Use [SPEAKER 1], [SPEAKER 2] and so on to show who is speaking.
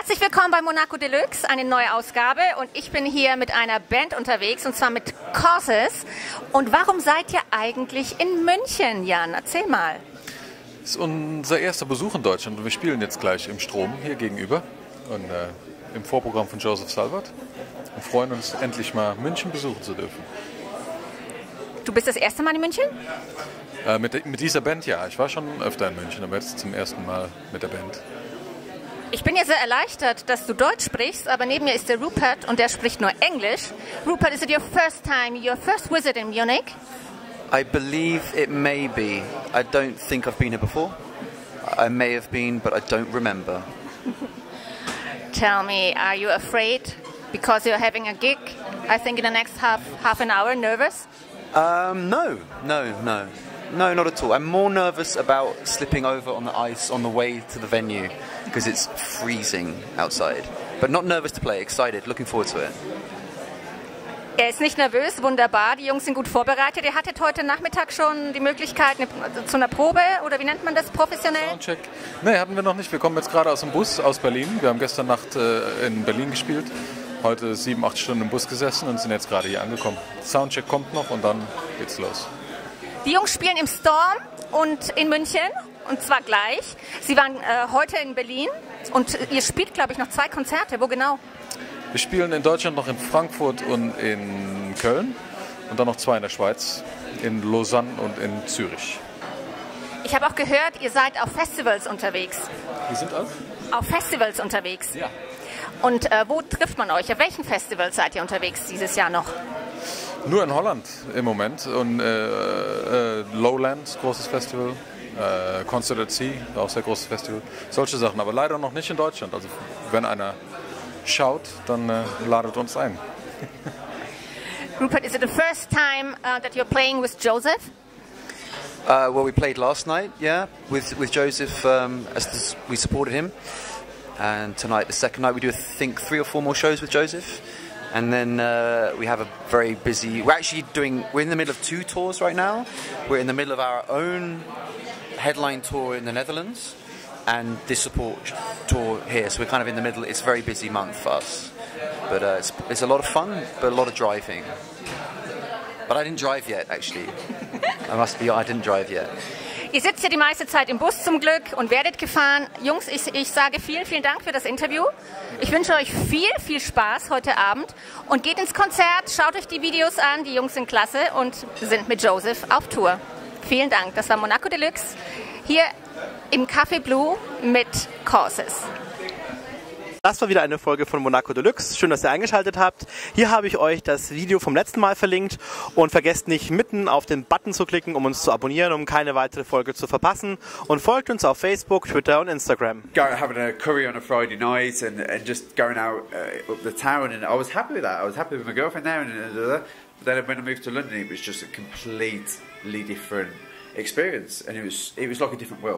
[SPEAKER 1] Herzlich willkommen bei Monaco Deluxe, eine neue Ausgabe. Und ich bin hier mit einer Band unterwegs, und zwar mit Causes. Und warum seid ihr eigentlich in München, Jan? Erzähl mal.
[SPEAKER 2] Das ist unser erster Besuch in Deutschland und wir spielen jetzt gleich im Strom hier gegenüber und äh, im Vorprogramm von Joseph Salvat und freuen uns endlich mal München besuchen zu dürfen.
[SPEAKER 1] Du bist das erste Mal in München?
[SPEAKER 2] Äh, mit, mit dieser Band ja. Ich war schon öfter in München, aber jetzt zum ersten Mal mit der Band.
[SPEAKER 1] Ich bin ja sehr erleichtert, dass du Deutsch sprichst, aber neben mir ist der Rupert und der spricht nur Englisch. Rupert, is it your first time, your first visit in Munich?
[SPEAKER 3] I believe it may be. I don't think I've been here before. I may have been, but I don't remember.
[SPEAKER 1] Tell me, are you afraid because you're having a gig? I think in the next half half an hour, nervous?
[SPEAKER 3] Um, no, no, no. No, not at all. I'm more nervous about slipping over on the ice on the way to the venue because it's freezing outside. But not nervous to play, excited, looking forward to it.
[SPEAKER 1] Er ist nicht nervös, wunderbar. Die Jungs sind gut vorbereitet. Ihr hattet heute Nachmittag schon die Möglichkeit eine, zu einer Probe oder wie nennt man das professionell?
[SPEAKER 2] Soundcheck. Nee, hatten wir noch nicht. Wir kommen jetzt gerade aus dem Bus aus Berlin. Wir haben gestern Nacht äh, in Berlin gespielt. Heute sieben, acht Stunden im Bus gesessen und sind jetzt gerade hier angekommen. Soundcheck kommt noch und dann geht's los.
[SPEAKER 1] Die Jungs spielen im Storm und in München und zwar gleich. Sie waren äh, heute in Berlin und ihr spielt, glaube ich, noch zwei Konzerte. Wo genau?
[SPEAKER 2] Wir spielen in Deutschland noch in Frankfurt und in Köln und dann noch zwei in der Schweiz, in Lausanne und in Zürich.
[SPEAKER 1] Ich habe auch gehört, ihr seid auf Festivals unterwegs.
[SPEAKER 2] Wir sind auf?
[SPEAKER 1] Auf Festivals unterwegs.
[SPEAKER 2] Ja.
[SPEAKER 1] Und äh, wo trifft man euch? Auf welchen Festivals seid ihr unterwegs dieses Jahr noch?
[SPEAKER 2] Nur in Holland im Moment und äh, äh, Lowlands, großes Festival, äh, Concert at Sea, auch sehr großes Festival. Solche Sachen, aber leider noch nicht in Deutschland. Also wenn einer schaut, dann äh, ladet uns ein.
[SPEAKER 1] Rupert, is it the first time uh, that you're playing with Joseph?
[SPEAKER 3] Uh, well, we played last night, yeah, with with Joseph um, as this, we supported him, and tonight the second night we do I think three or four more shows with Joseph, and then uh, we have a very busy. We're actually doing. We're in the middle of two tours right now. We're in the middle of our own headline tour in the Netherlands, and this support tour here. So we're kind of in the middle. It's a very busy month for us, but uh, it's, it's a lot of fun, but a lot of driving. But I didn't drive yet, actually. I must be. I didn't drive yet.
[SPEAKER 1] Ihr sitzt ja die meiste Zeit im Bus zum Glück und werdet gefahren. Jungs, ich, ich sage vielen, vielen Dank für das Interview. Ich wünsche euch viel, viel Spaß heute Abend und geht ins Konzert, schaut euch die Videos an. Die Jungs sind klasse und sind mit Joseph auf Tour. Vielen Dank. Das war Monaco Deluxe hier im Café Blue mit Courses.
[SPEAKER 4] Das war wieder eine Folge von Monaco Deluxe. Schön, dass ihr eingeschaltet habt. Hier habe ich euch das Video vom letzten Mal verlinkt und vergesst nicht mitten auf den Button zu klicken, um uns zu abonnieren, um keine weitere Folge zu verpassen und folgt uns auf Facebook, Twitter und Instagram.
[SPEAKER 5] Go, having a curry on a Friday night and, and just going out uh, up the town and I was happy with that. I was happy with my girlfriend there and uh, but then when I moved to London it was just a completely different experience and it was it was like a different world.